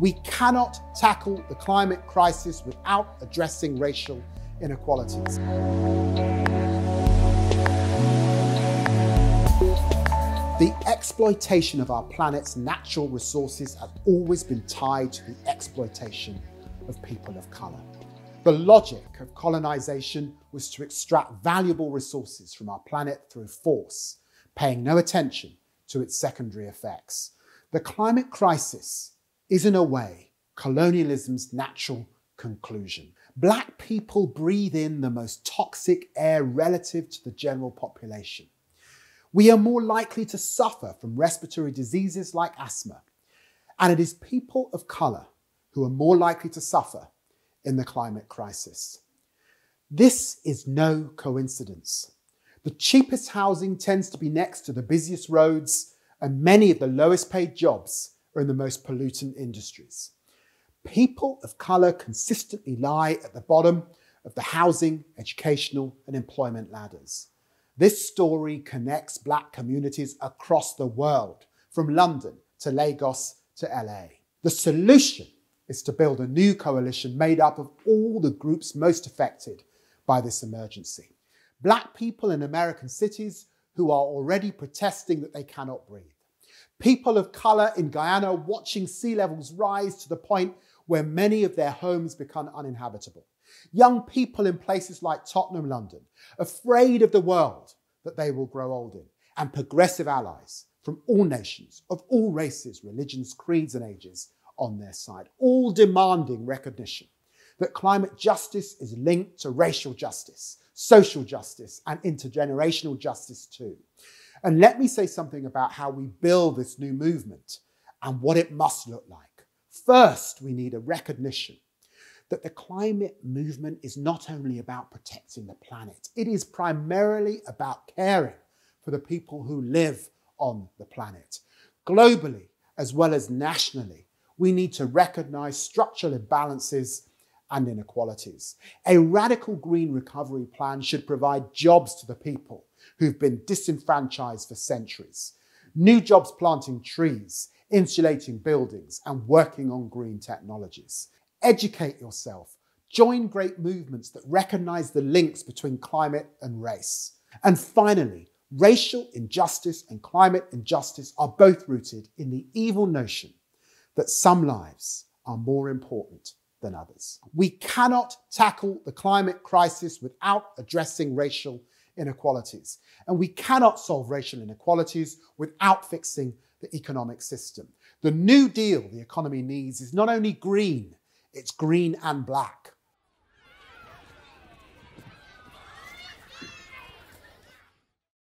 We cannot tackle the climate crisis without addressing racial inequalities. The exploitation of our planet's natural resources have always been tied to the exploitation of people of colour. The logic of colonisation was to extract valuable resources from our planet through force, paying no attention to its secondary effects. The climate crisis is, in a way, colonialism's natural conclusion. Black people breathe in the most toxic air relative to the general population. We are more likely to suffer from respiratory diseases like asthma, and it is people of colour who are more likely to suffer in the climate crisis. This is no coincidence. The cheapest housing tends to be next to the busiest roads, and many of the lowest paid jobs are in the most pollutant industries. People of colour consistently lie at the bottom of the housing, educational, and employment ladders. This story connects black communities across the world, from London to Lagos to LA. The solution is to build a new coalition made up of all the groups most affected by this emergency. Black people in American cities who are already protesting that they cannot breathe. People of colour in Guyana watching sea levels rise to the point where many of their homes become uninhabitable. Young people in places like Tottenham, London, afraid of the world that they will grow old in, and progressive allies from all nations, of all races, religions, creeds, and ages on their side, all demanding recognition that climate justice is linked to racial justice, social justice, and intergenerational justice too. And let me say something about how we build this new movement and what it must look like. First, we need a recognition that the climate movement is not only about protecting the planet, it is primarily about caring for the people who live on the planet. Globally, as well as nationally, we need to recognize structural imbalances and inequalities. A radical green recovery plan should provide jobs to the people who've been disenfranchised for centuries. New jobs planting trees, insulating buildings, and working on green technologies. Educate yourself. Join great movements that recognize the links between climate and race. And finally, racial injustice and climate injustice are both rooted in the evil notion that some lives are more important than others. We cannot tackle the climate crisis without addressing racial inequalities. And we cannot solve racial inequalities without fixing the economic system. The New Deal the economy needs is not only green, it's green and black.